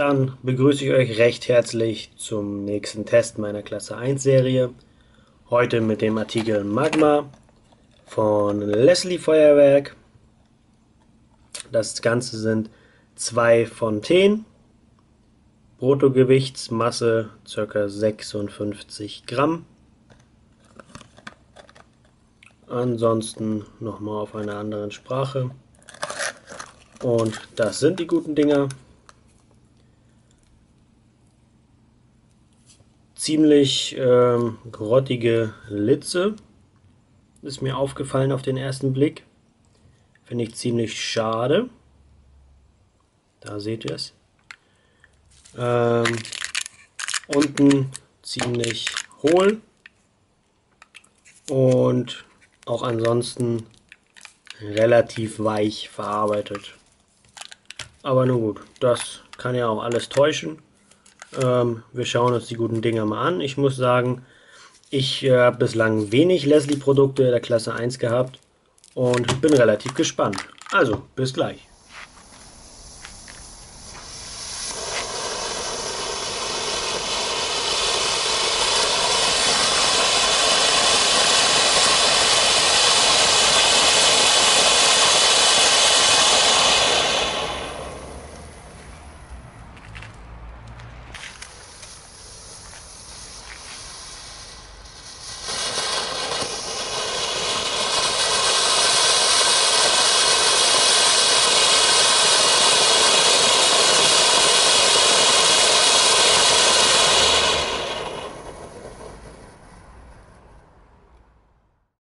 Dann begrüße ich euch recht herzlich zum nächsten Test meiner Klasse 1 Serie. Heute mit dem Artikel Magma von Leslie Feuerwerk. Das Ganze sind zwei Fontänen. Bruttogewichtsmasse ca. 56 Gramm. Ansonsten nochmal auf einer anderen Sprache. Und das sind die guten Dinger. Ziemlich ähm, grottige Litze. Ist mir aufgefallen auf den ersten Blick. Finde ich ziemlich schade. Da seht ihr es. Ähm, unten ziemlich hohl. Und auch ansonsten relativ weich verarbeitet. Aber nun gut, das kann ja auch alles täuschen. Ähm, wir schauen uns die guten Dinger mal an. Ich muss sagen, ich äh, habe bislang wenig Leslie-Produkte der Klasse 1 gehabt und bin relativ gespannt. Also, bis gleich.